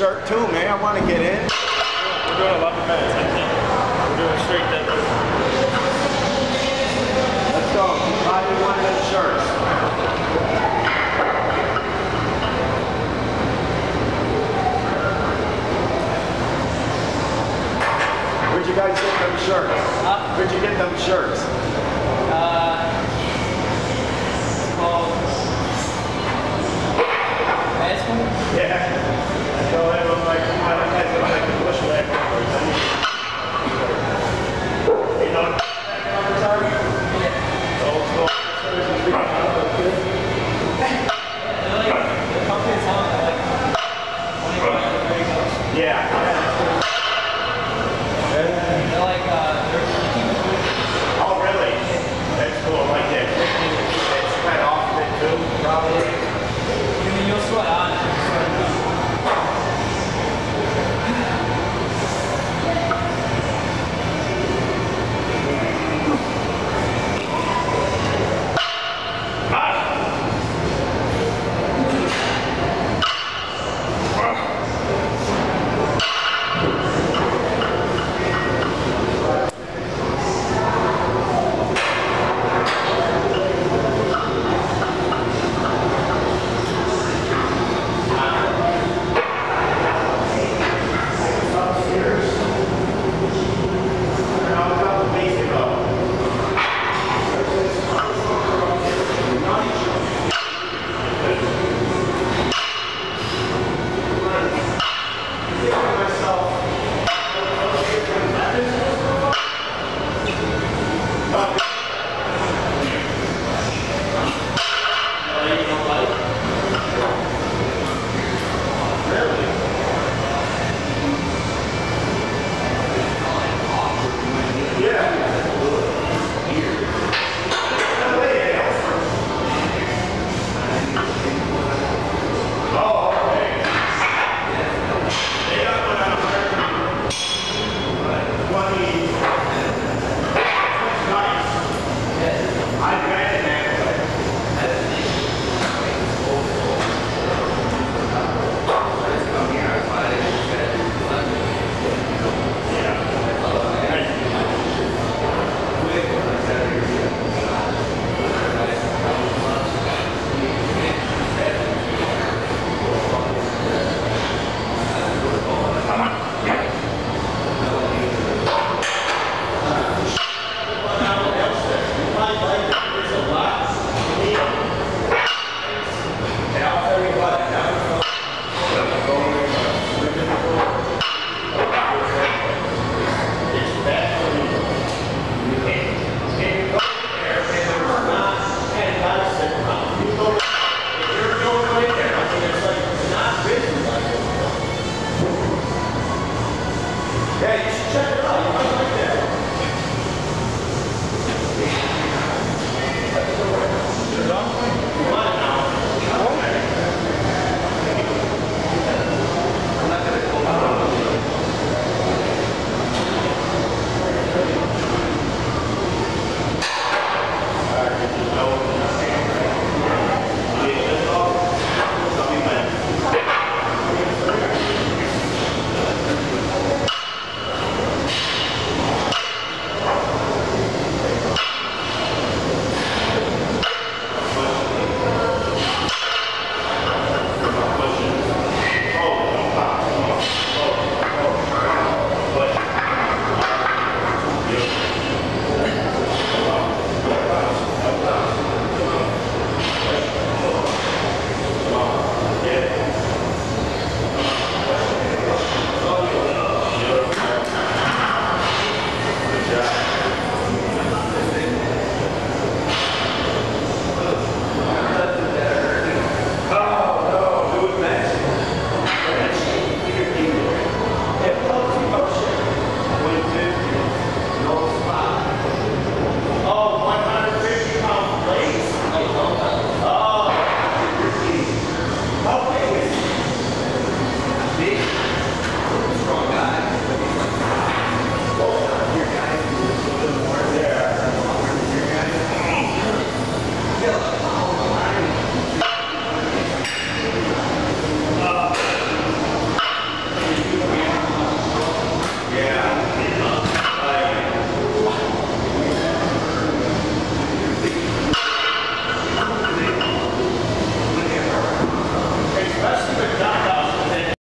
shirt too, man. I want to get in. We're doing a lot of think. We're doing straight deadlift. Let's go. Buy me one of shirts. Where'd you guys get them shirts? Where'd you get them shirts? second round.